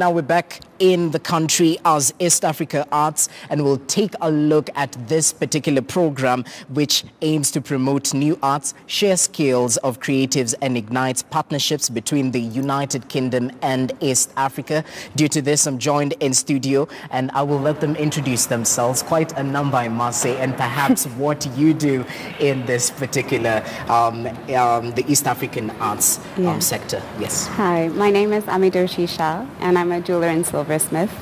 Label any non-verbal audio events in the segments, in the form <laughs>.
Now we're back in the country as East Africa Arts and we'll take a look at this particular program which aims to promote new arts, share skills of creatives and ignites partnerships between the United Kingdom and East Africa. Due to this, I'm joined in studio and I will let them introduce themselves. Quite a number, I must say, and perhaps <laughs> what you do in this particular, um, um, the East African arts um, sector. Yes. Hi, my name is Ami Doshi Shah and I'm a jeweler and silversmith.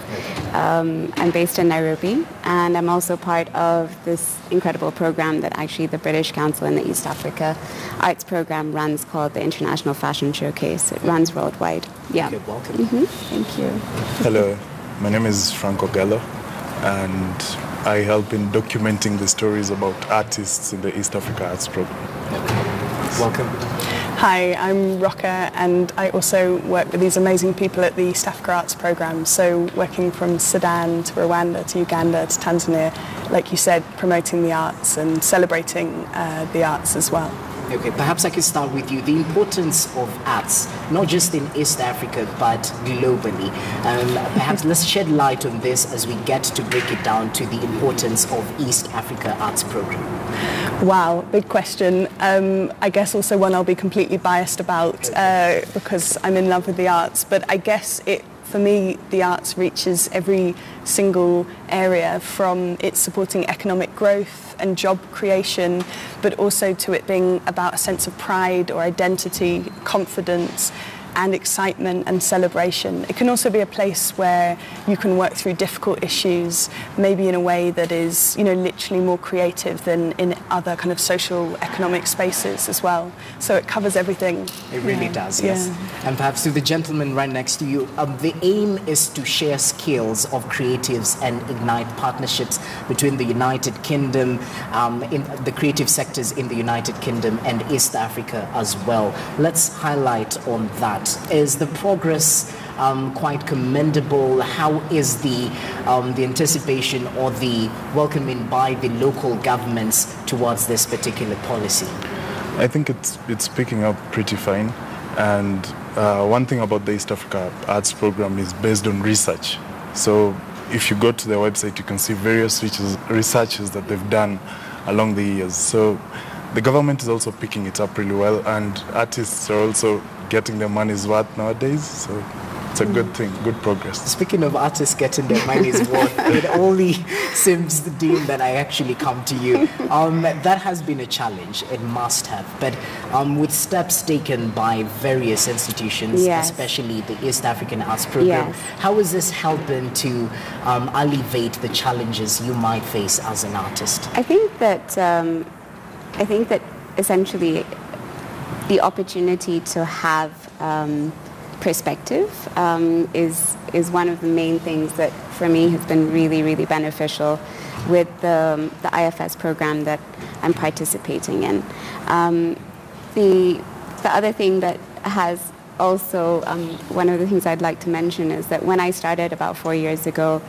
Um, I'm based in Nairobi and I'm also part of this incredible program that actually the British Council and the East Africa Arts Program runs called the International Fashion Showcase. It runs worldwide. Yeah. Okay, welcome. Mm-hmm. Thank you. Hello, my name is Franco Gallo and I help in documenting the stories about artists in the East Africa Arts Program. Welcome. Hi, I'm Rocker and I also work with these amazing people at the Africa Arts Programme. So working from Sudan to Rwanda to Uganda to Tanzania, like you said, promoting the arts and celebrating uh, the arts as well. Okay, perhaps I can start with you. The importance of arts, not just in East Africa, but globally. Um, perhaps let's shed light on this as we get to break it down to the importance of East Africa Arts Program. Wow, big question. Um, I guess also one I'll be completely biased about uh, because I'm in love with the arts, but I guess it for me, the arts reaches every single area from its supporting economic growth and job creation, but also to it being about a sense of pride or identity, confidence, and excitement and celebration. It can also be a place where you can work through difficult issues, maybe in a way that is, you know, literally more creative than in other kind of social economic spaces as well. So it covers everything. It really yeah. does, yes. Yeah. And perhaps to the gentleman right next to you, um, the aim is to share skills of creatives and ignite partnerships between the United Kingdom, um, in the creative sectors in the United Kingdom and East Africa as well. Let's highlight on that. Is the progress um, quite commendable? How is the, um, the anticipation or the welcoming by the local governments towards this particular policy? I think it's, it's picking up pretty fine. And uh, one thing about the East Africa Arts Program is based on research. So if you go to their website, you can see various researches that they've done along the years. So the government is also picking it up really well, and artists are also getting their money's worth nowadays. So it's a good thing, good progress. Speaking of artists getting their money's worth, <laughs> it only seems the deal that I actually come to you. Um, that has been a challenge, it must have. But um, with steps taken by various institutions, yes. especially the East African Arts Program, yes. how is this helping to um, alleviate the challenges you might face as an artist? I think that um, I think that essentially the opportunity to have um, perspective um, is is one of the main things that for me has been really really beneficial with the, the IFS program that I'm participating in. Um, the the other thing that has also um, one of the things I'd like to mention is that when I started about four years ago.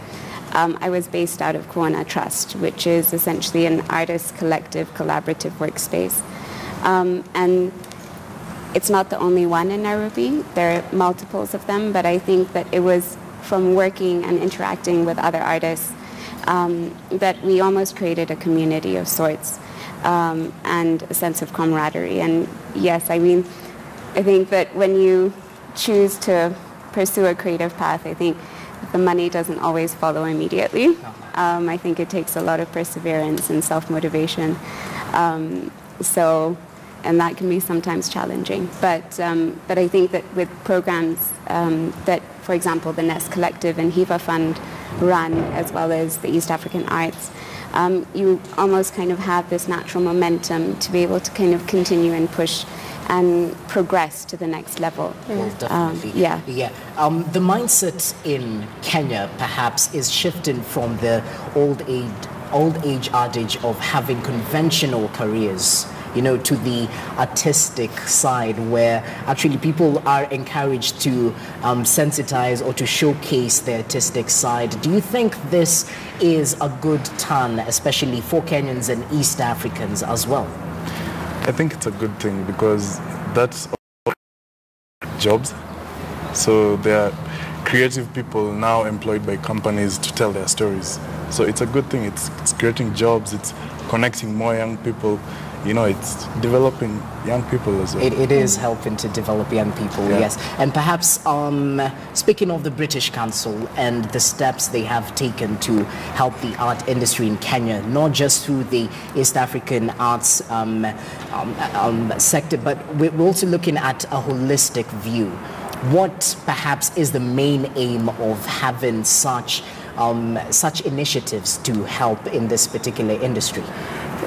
Um, I was based out of Kuona Trust, which is essentially an artist collective collaborative workspace. Um, and it's not the only one in Nairobi. There are multiples of them, but I think that it was from working and interacting with other artists um, that we almost created a community of sorts um, and a sense of camaraderie. And yes, I mean, I think that when you choose to pursue a creative path, I think the money doesn't always follow immediately. Um, I think it takes a lot of perseverance and self-motivation. Um, so and that can be sometimes challenging. But, um, but I think that with programs um, that, for example, the Nest Collective and HEVA Fund run, as well as the East African Arts, um, you almost kind of have this natural momentum to be able to kind of continue and push and progress to the next level. Well, definitely. Um, yeah. Yeah. Um, the mindset in Kenya perhaps is shifting from the old age, old age adage of having conventional careers you know, to the artistic side where actually people are encouraged to um, sensitize or to showcase their artistic side. Do you think this is a good turn, especially for Kenyans and East Africans as well? I think it's a good thing because that's jobs. So there are creative people now employed by companies to tell their stories. So it's a good thing. It's, it's creating jobs. It's connecting more young people you know, it's developing young people as well. It, it is helping to develop young people, yeah. yes. And perhaps um, speaking of the British Council and the steps they have taken to help the art industry in Kenya, not just through the East African arts um, um, um sector, but we're also looking at a holistic view. What perhaps is the main aim of having such um, such initiatives to help in this particular industry?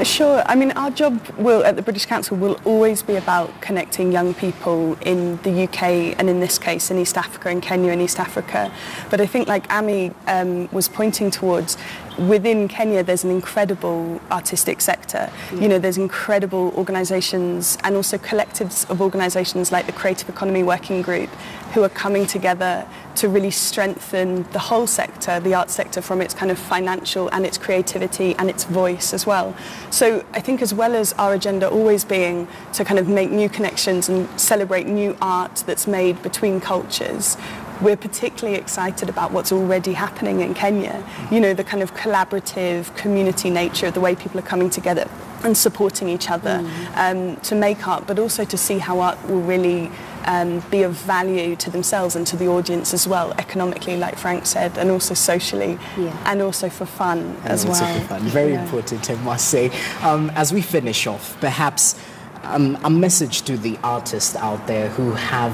Sure. I mean, our job will at the British Council will always be about connecting young people in the UK and in this case in East Africa, in Kenya and East Africa. But I think, like Ami um, was pointing towards, within Kenya, there's an incredible artistic sector. Mm. You know, there's incredible organisations and also collectives of organisations like the Creative Economy Working Group who are coming together to really strengthen the whole sector, the art sector, from its kind of financial and its creativity and its voice as well. So I think as well as our agenda always being to kind of make new connections and celebrate new art that's made between cultures, we're particularly excited about what's already happening in Kenya. You know, the kind of collaborative community nature, of the way people are coming together and supporting each other mm. um, to make art, but also to see how art will really um, be of value to themselves and to the audience as well, economically, like Frank said, and also socially, yeah. and also for fun and as well. Fun. Very yeah. important, I must say. Um, as we finish off, perhaps um, a message to the artists out there who have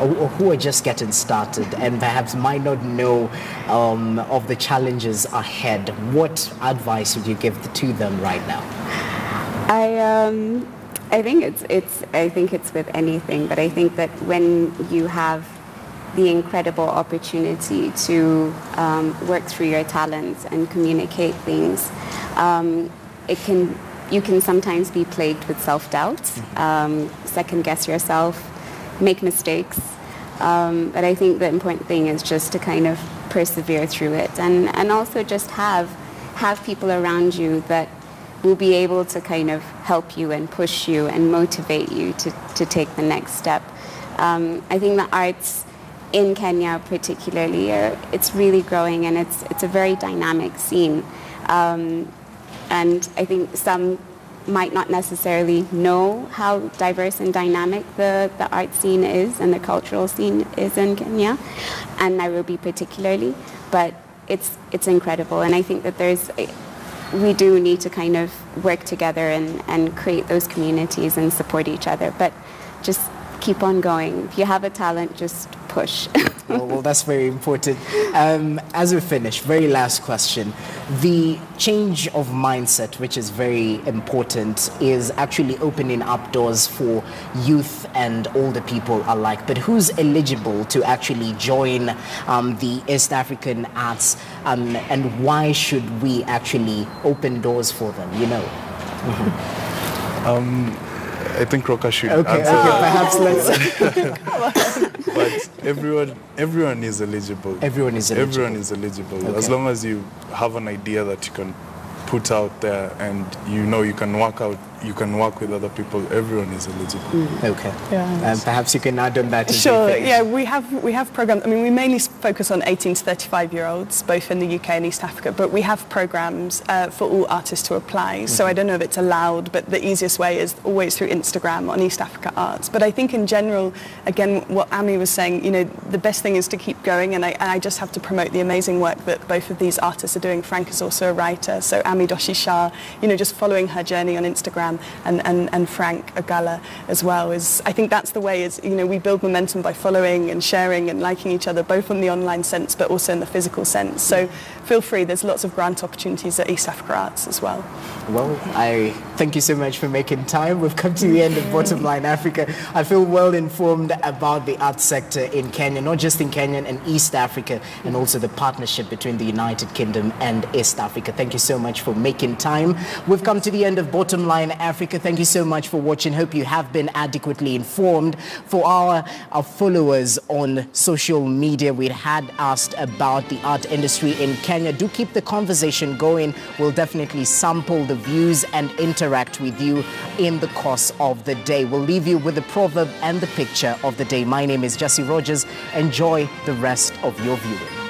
or who are just getting started and perhaps might not know um, of the challenges ahead, what advice would you give to them right now? I um, I think it's it's I think it's with anything, but I think that when you have the incredible opportunity to um, work through your talents and communicate things, um, it can you can sometimes be plagued with self-doubt, mm-hmm. um, second guess yourself, make mistakes. Um, but I think the important thing is just to kind of persevere through it and, and also just have, have people around you that will be able to kind of help you and push you and motivate you to, to take the next step. Um, I think the arts in Kenya particularly, are, it's really growing and it's, it's a very dynamic scene. Um, and I think some might not necessarily know how diverse and dynamic the, the art scene is and the cultural scene is in Kenya, and Nairobi particularly, but it's, it's incredible. And I think that there's, we do need to kind of work together and, and create those communities and support each other. But just keep on going. If you have a talent, just push. <laughs> well, well, that's very important. Um, as we finish, very last question. The change of mindset, which is very important, is actually opening up doors for youth and older people alike. But who's eligible to actually join um, the East African arts um, and why should we actually open doors for them, you know? <laughs> Um, I think Roka should okay, answer okay, perhaps let's. <laughs> but everyone, everyone is eligible. Everyone is eligible. Everyone is eligible. Okay. As long as you have an idea that you can put out there and you know you can work out you can work with other people. Everyone is eligible. Mm. okay. Yeah. and perhaps you can add on that sure yeah we have we have programs. I mean we mainly focus on 18 to 35 year olds both in the uk and east africa but we have programs uh, for all artists to apply. Mm-hmm. so i don't know if it's allowed but the easiest way is always through instagram on east africa arts. But i think in general again what ami was saying you know the best thing is to keep going and i, and I just have to promote the amazing work that both of these artists are doing. Frank is also a writer so ami Doshi Shah, you know, just following her journey on Instagram and, and, and Frank Agala as well is, I think that's the way is, you know, we build momentum by following and sharing and liking each other, both on the online sense, but also in the physical sense. So feel free, there's lots of grant opportunities at East Africa Arts as well. Well, I thank you so much for making time. We've come to the end of Bottom Line Africa. I feel well informed about the arts sector in Kenya, not just in Kenya and East Africa, and also the partnership between the United Kingdom and East Africa. Thank you so much for making time. We've come to the end of Bottom Line Africa. Thank you so much for watching. Hope you have been adequately informed. For our, our followers on social media, we had asked about the art industry in Kenya. Do keep the conversation going. We'll definitely sample the views and interact with you in the course of the day. We'll leave you with the proverb and the picture of the day. My name is Jesse Rogers. Enjoy the rest of your viewing.